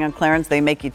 on clearance, they make you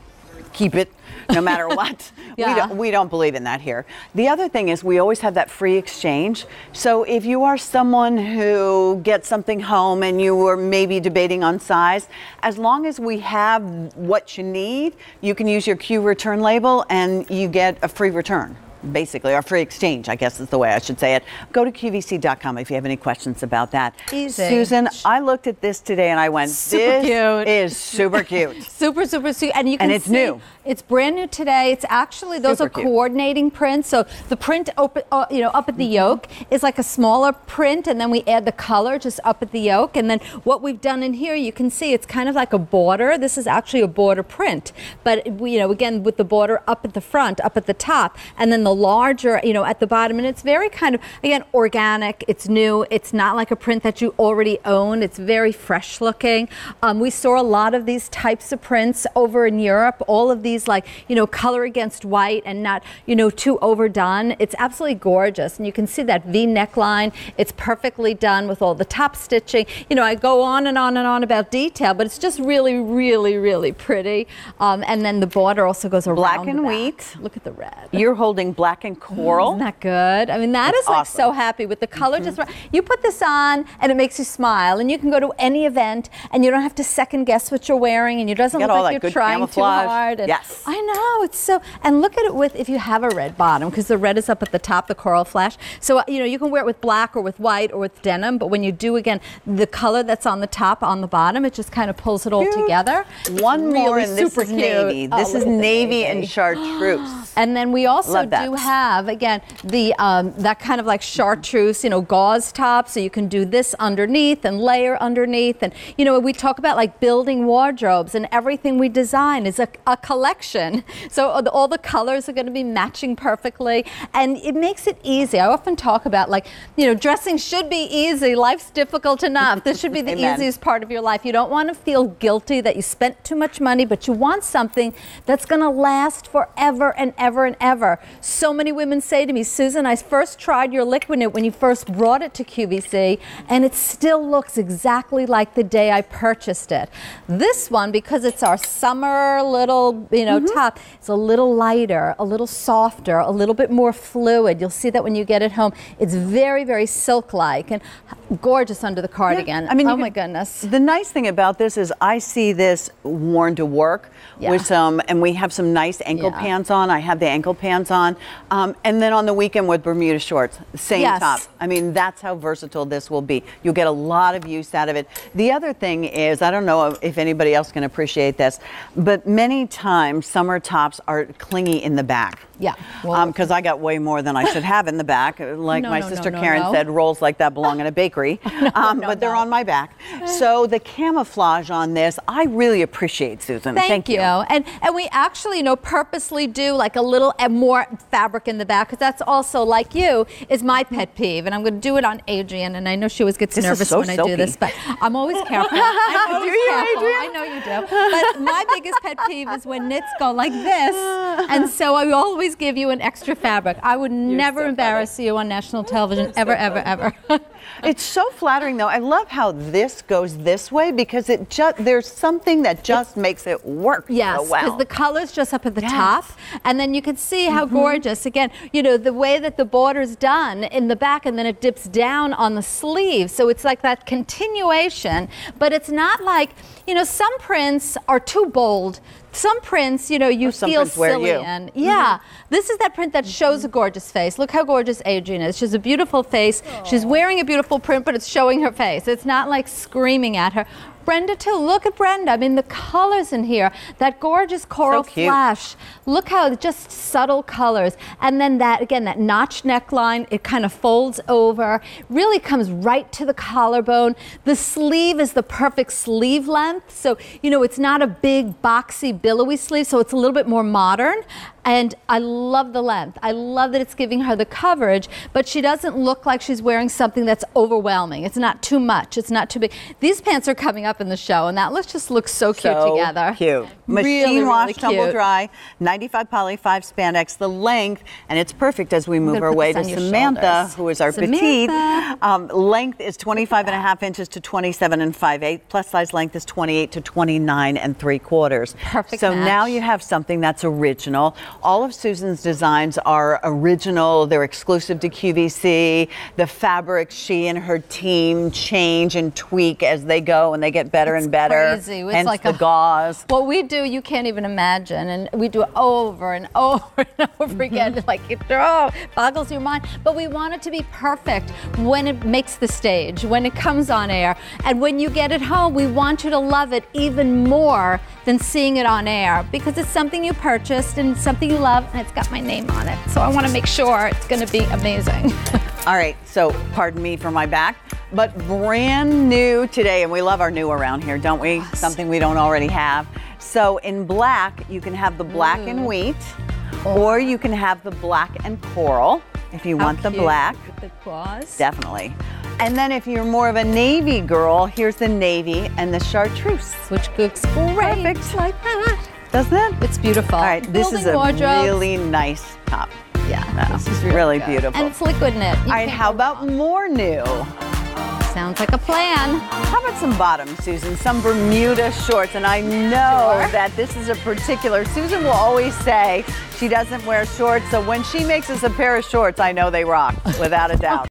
keep it no matter what. Yeah. we, don't, we don't believe in that here. The other thing is, we always have that free exchange. So if you are someone who gets something home and you were maybe debating on size, as long as we have what you need, you can use your Q return label and you get a free return. Basically, or free exchange, I guess is the way I should say it. Go to QVC.com if you have any questions about that. Easy. Susan, I looked at this today and I went, Super this cute. is super cute. Super, super, super. And you can And it's see new. It's brand new today. It's actually those Super are cute. coordinating prints. So the print open, uh, you know, up at the Mm-hmm. yoke is like a smaller print, and then we add the color just up at the yoke. And then what we've done in here, you can see it's kind of like a border. This is actually a border print, but you know, again with the border up at the front, up at the top, and then the larger, you know, at the bottom. And it's very kind of again organic. It's new. It's not like a print that you already own. It's very fresh looking. Um, we saw a lot of these types of prints over in Europe. All of these like you know color against white and not you know too overdone. It's absolutely gorgeous, and you can see that V neckline. It's perfectly done with all the top stitching. You know, I go on and on and on about detail, but it's just really, really, really pretty. Um, and then the border also goes around. Black the and wheat. Look at the red. You're holding black and coral. Isn't that good? I mean, that That's is like awesome. so happy with the color just right. You put this on and it makes you smile, and you can go to any event and you don't have to second guess what you're wearing, and it doesn't Get look like you're trying camouflage. too hard. And Yes. I know it's so. And look at it with if you have a red bottom because the red is up at the top, the coral flash. So uh, you know you can wear it with black or with white or with denim, but when you do again, the color that's on the top on the bottom, it just kind of pulls it all Cute. together. One It's more, really and this is cute. navy. Oh, This look is navy and chartreuse. and then we also Love do have again the um, that kind of like chartreuse, you know, gauze top. So you can do this underneath and layer underneath. And you know, we talk about like building wardrobes, and everything we design is a, a collection. So all the, colors are going to be matching perfectly, and it makes it easy. I often talk about like you know, dressing should be easy. Life's difficult enough. This should be the easiest part of your life. You don't want to feel guilty that you spent too much money, but you want something that's going to last forever and ever and ever. So many women say to me, Susan, I first tried your liquid knit when you first brought it to QVC, and it still looks exactly like the day I purchased it. This one, because it's our summer little, you know, mm-hmm. top, it's a little lighter, a little softer, a little bit more fluid. You'll see that when you get it home. It's very, very silk-like and gorgeous under the cardigan. I mean, oh could- my goodness. The nice thing about this is I see this worn to work Yeah. with some, and we have some nice ankle Yeah. pants on. I have the ankle pants on, um, and then on the weekend with Bermuda shorts, same Yes. top. I mean, that's how versatile this will be. You'll get a lot of use out of it. The other thing is, I don't know if anybody else can appreciate this, but many times summer tops are clingy in the back. Yeah. Well- Because I got way more than I should have in the back. Like No, my no, sister no, Karen said, rolls like that belong in a bakery. um, but they're on my back. So the camouflage on this, I really appreciate, Susan. Thank, you. And and we actually, you know, purposely do like a little more fabric in the back because that's also like you is my pet peeve, and I'm going to do it on Adrian. And I know she always gets This nervous so when I do this, but I'm always careful. I'm always Do you, careful. Adrian? I know you do. But my biggest pet peeve is when knits go like this, and so I always give you an extra fabric. I would never so embarrass you on national television ever, ever, ever. It's so flattering, though. I love how this goes this way because it just there's something that just makes it work Yes, so because well. the color's just up at the Yes. top, and then you can see how mm-hmm. gorgeous. Again, you know the way that the border's done in the back, and then it dips down on the sleeve, so it's like that continuation. But it's not like you know some prints are too bold. Some prints, you know, you feel silly you. Mm-hmm. Yeah, this is that print that shows a gorgeous face. Look how gorgeous Adrian is. She has a beautiful face. She's wearing a beautiful print, but it's showing her face. It's not like screaming at her. Brenda too. Look at Brenda. I mean, the colors in here. That gorgeous coral cute. flash. Look how just subtle colors. And then that again, that notch neckline. It kind of folds over. Really comes right to the collarbone. The sleeve is the perfect sleeve length. So you know, it's not a big boxy billowy sleeve. So it's a little bit more modern. And I love the length. I love that it's giving her the coverage, but she doesn't look like she's wearing something that's overwhelming. It's not too much. It's not too big. These pants are coming up. up in the show, and that looks just looks so cute so together. Cute. Machine Really, wash, really tumble cute. dry, 95 poly, 5 spandex. The length, and it's perfect as we move our way to Samantha, shoulders. who is our petite. Um, length is 25 and a half inches to 27 and 5 8. Plus size length is 28 to 29 and 3 quarters. Perfect So now you have something that's original. All of Susan's designs are original. They're exclusive to QVC. The fabric she and her team change and tweak as they go, and they get better It's and better. Crazy. It's Hence like the a, gauze. What we do, you can't even imagine, and we do it over and over and over again. Mm-hmm. Like it oh, boggles your mind. But we want it to be perfect when it makes the stage, when it comes on air, and when you get it home. We want you to love it even more than seeing it on air because it's something you purchased and it's something you love, and it's got my name on it. So I want to make sure it's going to be amazing. All right, so pardon me for my back, but brand new today, and we love our new around here, don't we? Something we don't already have. So in black, you can have the black and mm. wheat, oh. or you can have the black and coral if you How want the black. the claws. Definitely. And then if you're more of a navy girl, here's the navy and the chartreuse. which looks great Perfect. like that. Doesn't it? It's beautiful. All right, this is a wardrobes. really nice top. yeah. This is really good. beautiful. And it's liquid knit. You All right, can't how go about wrong. more new? Sounds like a plan. How about some bottoms, Susan? Some Bermuda shorts. And I know Sure. that this is a particular, Susan will always say she doesn't wear shorts. So when she makes us a pair of shorts, I know they rock, without a doubt.